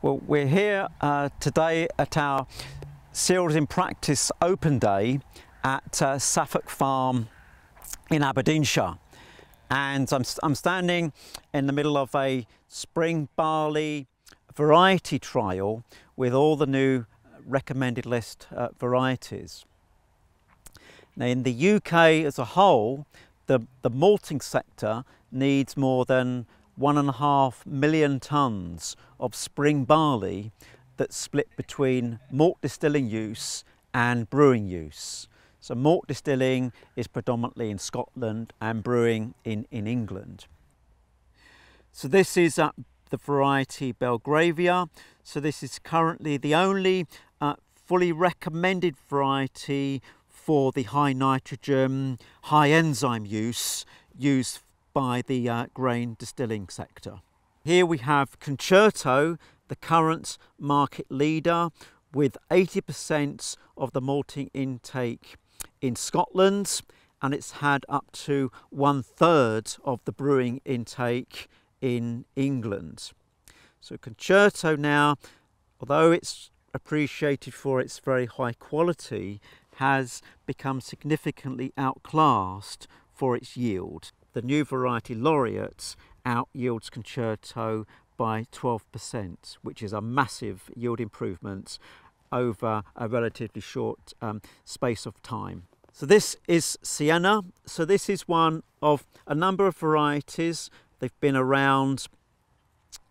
Well, we're here uh, today at our Cereals in Practice Open Day at uh, Suffolk Farm in Aberdeenshire. And I'm, I'm standing in the middle of a spring barley variety trial with all the new recommended list uh, varieties. Now in the UK as a whole, the, the malting sector needs more than one and a half million tonnes of spring barley that's split between malt distilling use and brewing use. So malt distilling is predominantly in Scotland and brewing in, in England. So this is uh, the variety Belgravia. So this is currently the only uh, fully recommended variety for the high nitrogen, high enzyme use used by the uh, grain distilling sector. Here we have Concerto, the current market leader with 80% of the malting intake in Scotland and it's had up to one third of the brewing intake in England. So Concerto now, although it's appreciated for its very high quality, has become significantly outclassed for its yield the new variety Laureate's out yields Concerto by 12%, which is a massive yield improvement over a relatively short um, space of time. So this is Sienna. So this is one of a number of varieties. They've been around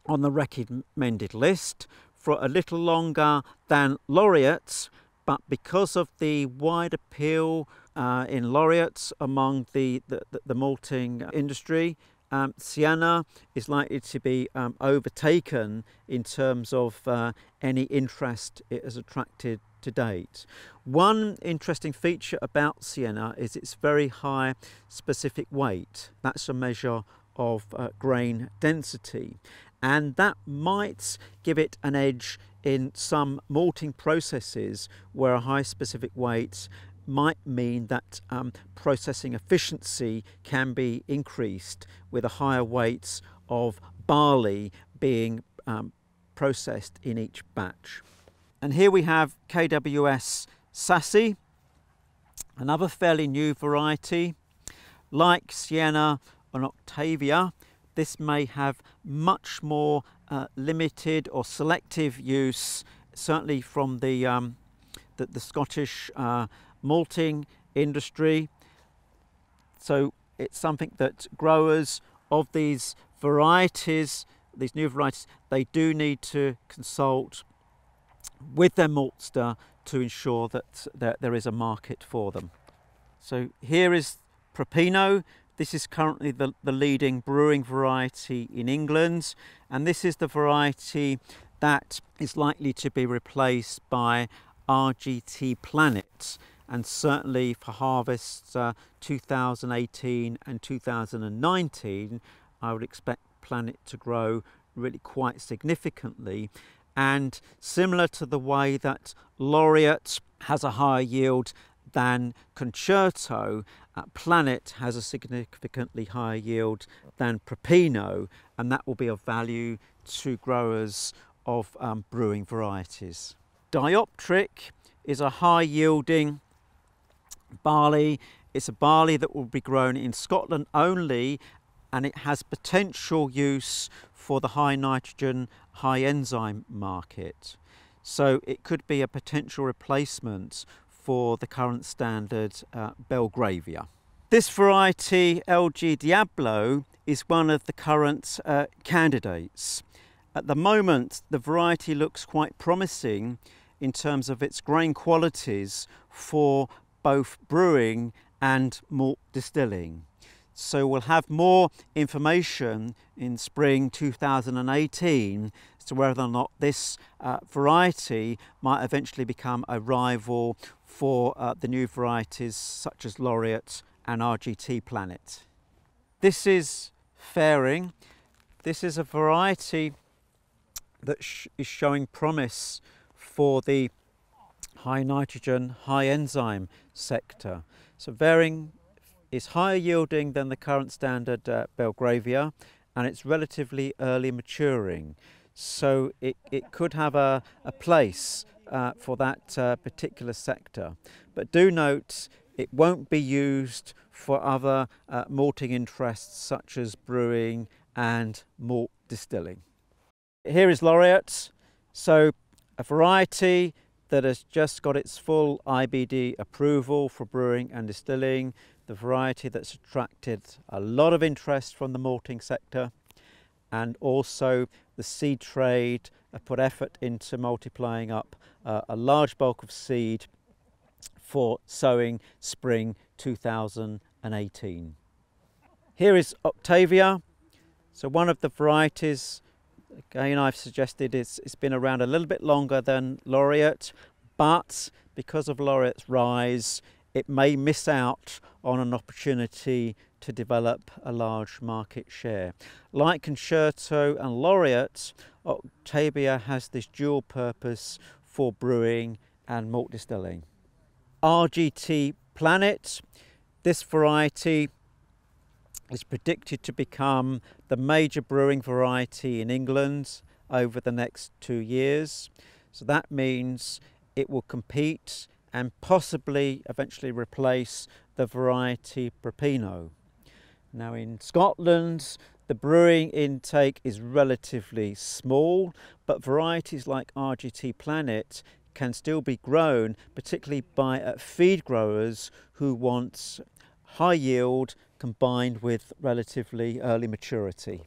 on the recommended list for a little longer than Laureate's, but because of the wide appeal uh, in Laureate's among the, the, the malting industry. Um, Sienna is likely to be um, overtaken in terms of uh, any interest it has attracted to date. One interesting feature about Sienna is its very high specific weight. That's a measure of uh, grain density and that might give it an edge in some malting processes where a high specific weight might mean that um, processing efficiency can be increased with a higher weights of barley being um, processed in each batch. And here we have KWS Sassy, another fairly new variety. Like Sienna and Octavia, this may have much more uh, limited or selective use, certainly from the, um, the, the, Scottish uh, malting industry. So it's something that growers of these varieties, these new varieties, they do need to consult with their maltster to ensure that, that there is a market for them. So here is Propino. This is currently the, the leading brewing variety in England and this is the variety that is likely to be replaced by RGT Planet and certainly for harvests uh, 2018 and 2019 I would expect Planet to grow really quite significantly and similar to the way that Laureate has a higher yield than Concerto, uh, Planet has a significantly higher yield than Propino and that will be of value to growers of um, brewing varieties. Dioptric is a high yielding barley. It's a barley that will be grown in Scotland only and it has potential use for the high nitrogen, high enzyme market. So it could be a potential replacement for the current standard uh, Belgravia. This variety, LG Diablo, is one of the current uh, candidates. At the moment, the variety looks quite promising in terms of its grain qualities for both brewing and malt distilling. So we'll have more information in spring 2018 as to whether or not this uh, variety might eventually become a rival for uh, the new varieties such as Laureate and RGT Planet. This is Fairing. This is a variety that sh is showing promise for the high nitrogen, high enzyme sector. So Fairing is higher yielding than the current standard uh, Belgravia and it's relatively early maturing. so it, it could have a, a place uh, for that uh, particular sector. But do note it won't be used for other uh, malting interests such as brewing and malt distilling. Here is Laureate, so a variety that has just got its full IBD approval for brewing and distilling, the variety that's attracted a lot of interest from the malting sector and also the seed trade have put effort into multiplying up uh, a large bulk of seed for sowing spring 2018. Here is Octavia. So one of the varieties, again uh, I've suggested it's, it's been around a little bit longer than Laureate, but because of Laureate's rise, it may miss out on an opportunity to develop a large market share. Like Concerto and Laureate, Octavia has this dual purpose for brewing and malt distilling. RGT Planet, this variety is predicted to become the major brewing variety in England over the next two years. So that means it will compete and possibly eventually replace the variety Propino. Now in Scotland, the brewing intake is relatively small, but varieties like RGT Planet can still be grown, particularly by uh, feed growers who want high yield combined with relatively early maturity.